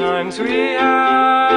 times we have